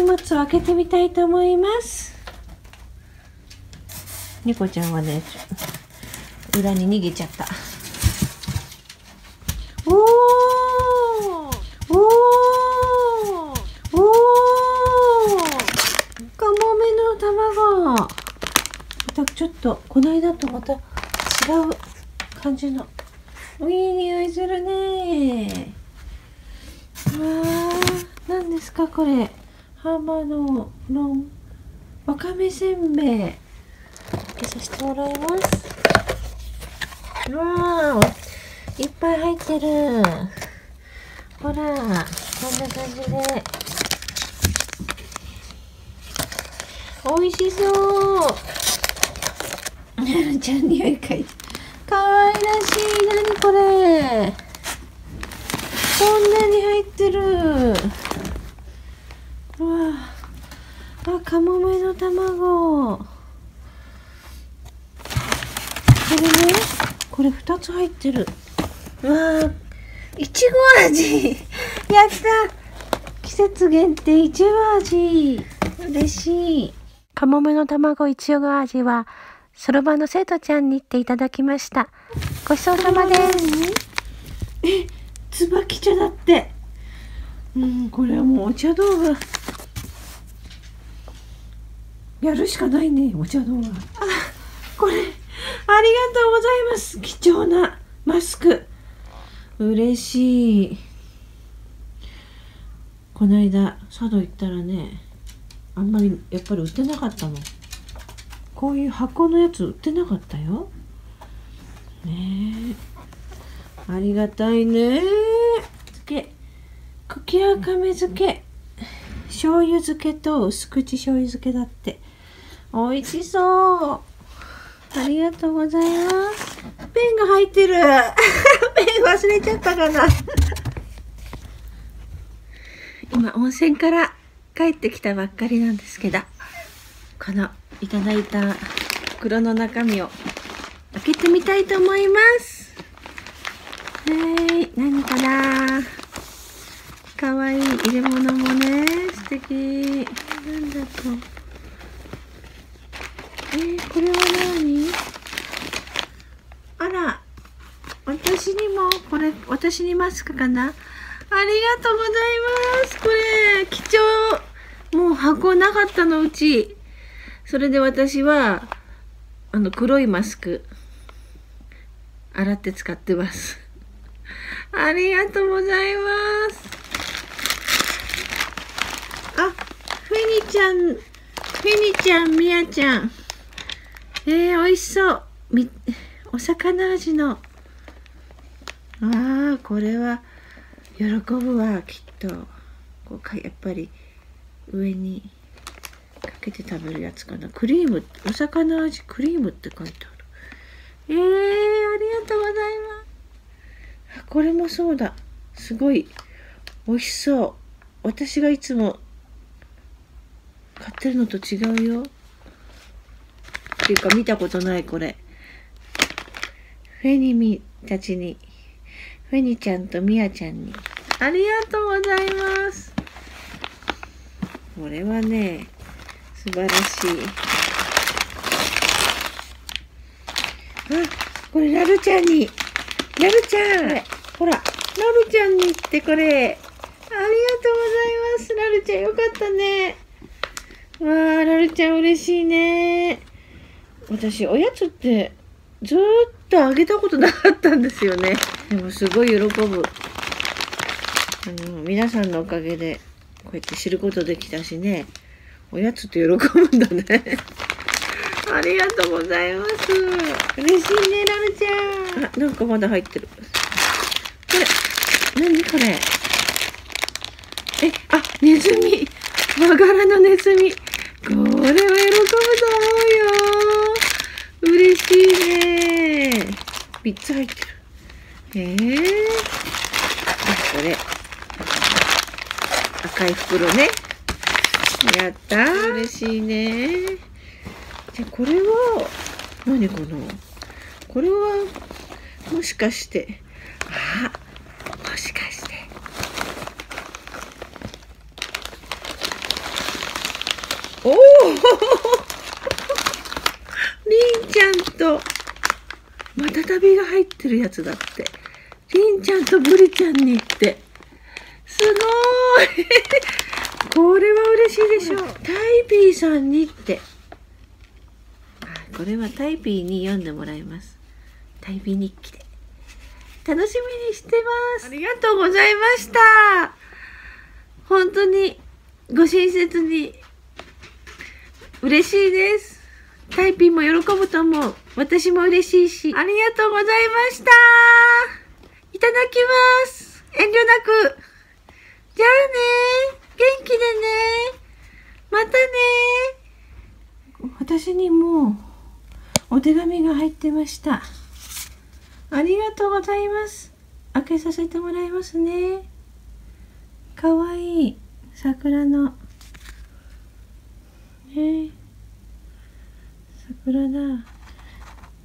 荷物を開けてみたいと思います。猫ちゃんはね裏に逃げちゃった。おーおーおーカモメの卵。またちょっとこの間とまた違う感じの。いい匂いするね。わー何ですかこれ。浜ののわかめせんべい。開けさせてもらいます。うわーいっぱい入ってる。ほらこんな感じで。美味しそう。なるちゃん匂い嗅いかわいらしい。何これ。こんなに入ってるうわあカモメの卵。これねこれ2つ入ってる。うわあいちご味。やった。季節限定いちご味。嬉しい。カモメの卵いちご味はそろばの生徒ちゃんにっていただきました。ごちそうさまです。え椿茶だって。うんこれはもうお茶動画やるしかないねお茶動画あこれありがとうございます。貴重なマスク。嬉しい。この間佐渡行ったらねあんまりやっぱり売ってなかったの。こういう箱のやつ売ってなかったよ。ねえ。ありがたいね。漬け。茎わかめ漬け。醤油漬けと薄口醤油漬けだって。美味しそう。ありがとうございます。ペンが入ってる。ペン忘れちゃったかな。今温泉から帰ってきたばっかりなんですけどこのいただいた袋の中身を開けてみたいと思います。はい何かな？かわいい入れ物もね素敵。なんだとー、これは何？あら私にもこれ私にマスクかな？ありがとうございます。これ貴重。もう箱なかったのうち。それで私はあの黒いマスク。洗って使ってます。ありがとうございます。あフェニちゃんフェニちゃんみやちゃん。えー、美味しそう。みお魚味の。ああこれは喜ぶわきっと。こうかやっぱり上にかけて食べるやつかな。クリームお魚味クリームって書いてある。えー、ありがとうございます。これもそうだ。すごい美味しそう。私がいつも買ってるのと違うよ。っていうか見たことないこれ。フェニミたちに。フェニちゃんとミヤちゃんに。ありがとうございます。これはね素晴らしい。あこれラルちゃんに。ラルちゃん。ほらラルちゃんにってこれ。ありがとうございます。ラルちゃんよかったね。わあラルちゃん嬉しいね私おやつってずっとあげたことなかったんですよね。でもすごい喜ぶ。あの皆さんのおかげでこうやって知ることできたしね。おやつって喜ぶんだね。ありがとうございます。嬉しいねラルちゃん。あなんかまだ入ってる。これ何これ？えあネズミ。和柄のネズミ。これは喜ぶと思うよ嬉しいね3つ入ってる。へえこれ。赤い袋ね。やったー。嬉しいね。じゃこれは何かな。これはもしかして。あもしかして。りんちゃんと、また旅が入ってるやつだって。りんちゃんとブリちゃんにって。すごーい これは嬉しいでしょう。タイピーさんにって。あこれはタイピーに読んでもらいます。タイピー日記で。楽しみにしてます。ありがとうございました。本当にご親切に嬉しいです。タイピーも喜ぶと思う。私も嬉しいし。ありがとうございました。いただきます。遠慮なく。じゃあね。元気でね。またね。私にもお手紙が入ってました。ありがとうございます。開けさせてもらいますね。かわいい桜の。ねえ桜だ。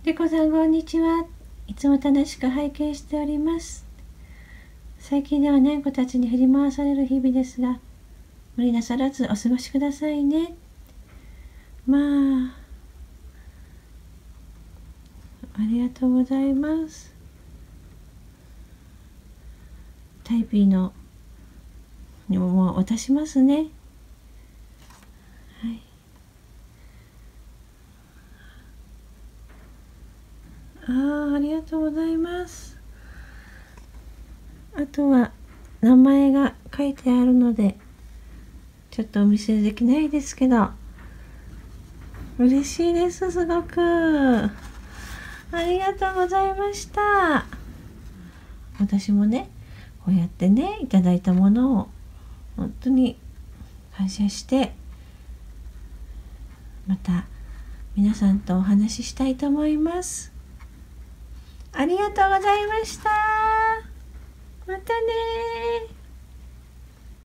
でこさんこんにちは。いつも楽しく拝見しております。最近では年子たちに振り回される日々ですが、無理なさらずお過ごしくださいね。まあ、ありがとうございます。タイピーのにももう渡しますね。ああ、ありがとうございます。あとは名前が書いてあるので、ちょっとお見せできないですけど、嬉しいです、すごく。ありがとうございました。私もね、こうやってね、いただいたものを本当に感謝して、また皆さんとお話ししたいと思います。ありがとうございました。またね